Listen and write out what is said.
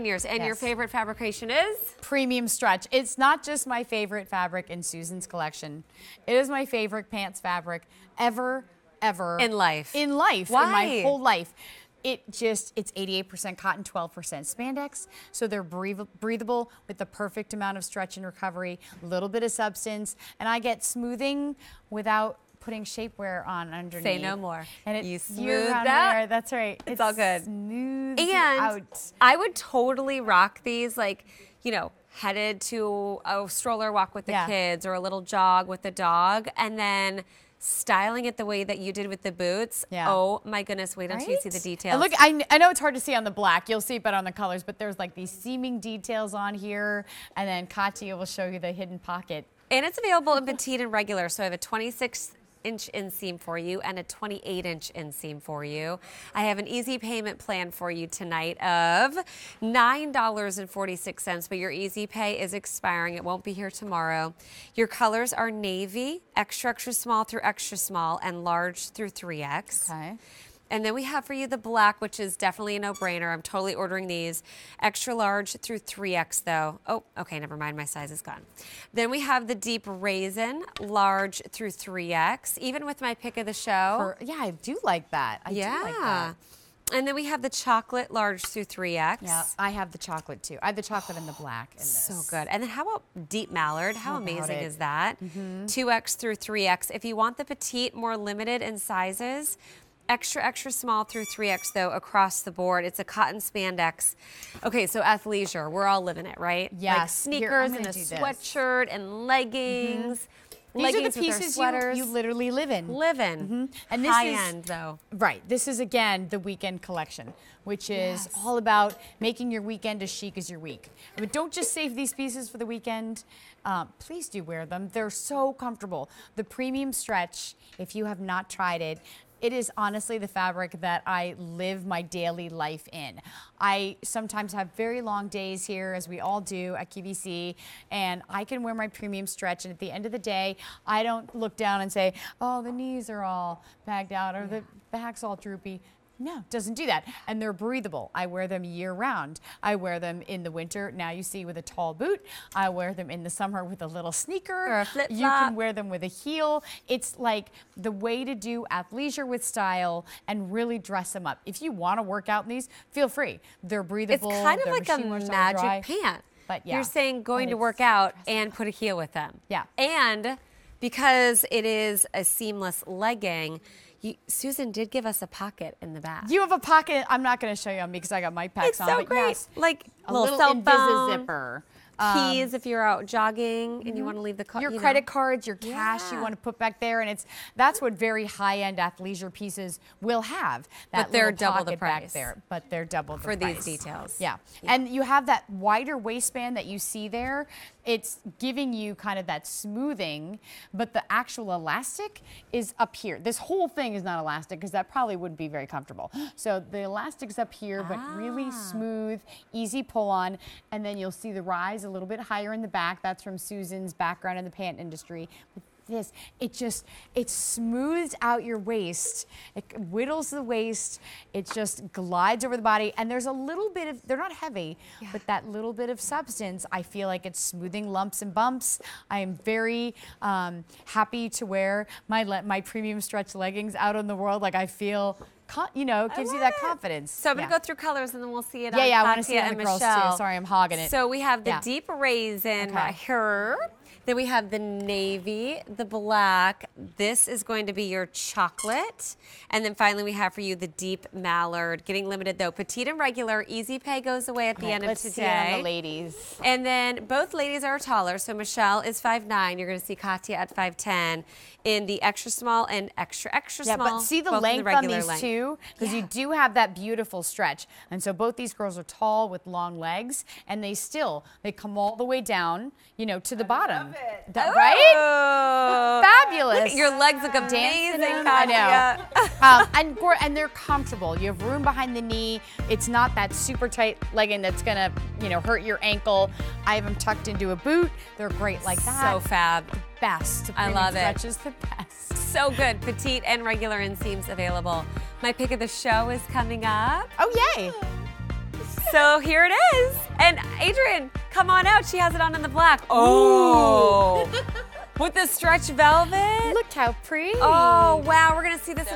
years. And your favorite fabrication is? Premium stretch. It's not just my favorite fabric in Susan's collection. It is my favorite pants fabric ever, ever In life. In life. In Why? my whole life. It just, it's 88% cotton, 12% spandex. So they're breath- breathable with the perfect amount of stretch and recovery, a little bit of substance. And I get smoothing without putting shapewear on underneath. Say no more. And it's You smooth wear, That's right. It's all good. Smooth And out. I would totally rock these, like, you know, headed to a stroller walk with the Yeah. kids or a little jog with the dog, and then styling it the way that you did with the boots. Yeah. Oh my goodness! Wait until you see the Right? details. And look, I, I know it's hard to see on the black. You'll see it better on the colors, but there's like these seaming details on here. And then Katya will show you the hidden pocket. And it's available in petite and regular. So I have a 26 inch inseam for you and a 28 inch inseam for you. I have an easy payment plan for you tonight of $9.46, but your easy pay is expiring. It won't be here tomorrow. Your colors are navy, extra, extra small through extra small, and large through 3X. Okay. And then we have for you the black, which is definitely a no-brainer. I'm totally ordering these. Extra large through 3X though. Oh, okay, never mind. My size is gone. Then we have the deep raisin, large through 3X. Even with my pick of the show. Or, yeah, I do like that. I yeah. do like that. And then we have the chocolate, large through 3X. Yeah, I have the chocolate too. I have the chocolate and the black in this. So good. And then how about deep mallard? How How amazing is that? Mm-hmm. 2X through 3X. If you want the petite, more limited in sizes, extra, extra small through 3X though, across the board. It's a cotton spandex. Okay, so athleisure, we're all living it, right? Like Yes. Here, sneakers and a do this. sweatshirt and leggings. These leggings are the pieces you, you literally live in. living. And this High is- end though. Right. This is again the weekend collection, which is all about making your weekend as chic as your week. But don't just save these pieces for the weekend. Um, please do wear them. They're so comfortable. The premium stretch, if you have not tried it, it is honestly the fabric that I live my daily life in. I sometimes have very long days here, as we all do at QVC, and I can wear my premium stretch. And at the end of the day, I don't look down and say, oh, the knees are all bagged out or the back's all droopy. No, doesn't do that. And they're breathable. I wear them year round. I wear them in the winter. Now you see with a tall boot. I wear them in the summer with a little sneaker. Or a flip-flop. You can wear them with a heel. It's like the way to do athleisure with style and really dress them up. If you want to work out in these, feel free. They're breathable. It's kind of like a machine washed, all magic dry. pant. But yeah, You're saying going to work out and put a heel with them. Yeah. And because it is a seamless legging, you, Susan did give us a pocket in the back. You have a pocket. I'm not going to show you on me because I got my packs it's on. so great. yes, like a little, little, phone, zipper. Um, keys if you're out jogging and you want to leave the car. your you know. credit cards, your cash you want to put back there, and it's that's what very high-end athleisure pieces will have. But they're double the pocket back price. there, but they're double the For these details. Yeah. Yeah. and you have that wider waistband that you see there. It's giving you kind of that smoothing, but the actual elastic is up here. This whole thing is not elastic because that probably wouldn't be very comfortable. So the elastic's up here, but really Ah. smooth, easy pull on, and then you'll see the rise a little bit higher in the back. That's from Susan's background in the pant industry. But this, it just, it smooths out your waist. It whittles the waist. It just glides over the body. And there's a little bit of, they're not heavy, but that little bit of substance, I feel like it's smoothing lumps and bumps. I am very um, happy to wear my, le- my premium stretch leggings out in the world. Like I feel, you know, it gives you that confidence. So I'm gonna go through colors and then we'll see it Yeah, on yeah, I wanna see it on the girls too. Michelle. Sorry, I'm hogging it. So we have the Yeah. deep raisin Okay. right here. Then we have the navy, the black. This is going to be your chocolate. And then finally we have for you the deep mallard. Getting limited though. Petite and regular. Easy pay goes away at the Right, end let's of on today. the ladies. And then both ladies are taller. So Michelle is 5'9". You're going to see Katya at 5'10 in the extra small and extra, extra Yeah, small. but see the length on regular these length. two because you do have that beautiful stretch. And so both these girls are tall with long legs, and they still they come all the way down, you know, to the bottom. That- right? Oh. Fabulous. Look at your legs look amazing. I know. um, and and they're comfortable. You have room behind the knee. It's not that super tight legging that's gonna, you know, hurt your ankle. I have them tucked into a boot. They're great like that. So fab. best. I love it. Stretch is the best. So good. Petite and regular inseams available. My pick of the show is coming up. Oh yay! So here it is. And Adrian, come on out. She has it on in the black. Oh. With the stretch velvet. Look how pretty. Oh, wow. We're going to see this